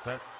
set.